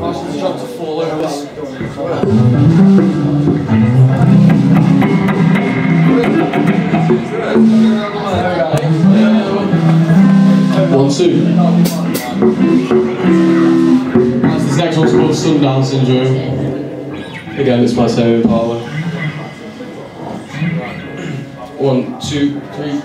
Marshall's job to fall over. One, two. This next one's called Sundown Syndrome. Again, it's my same partner. One, two, three,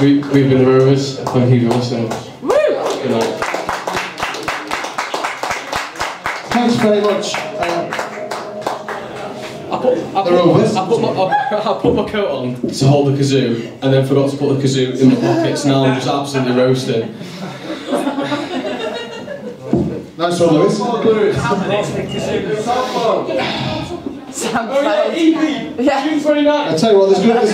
we, we've been the Rovers. Thank you for listening. Good night. Thanks very much. Uh, I put, I The put, Rovers. I put, my, I, I put my coat on to hold the kazoo and then forgot to put the kazoo in my pockets. Now I'm just absolutely roasting. nice one, Lewis. Sam Oh yeah, failed. EP, Yeah. June 29th. I tell you what, there's good. There's,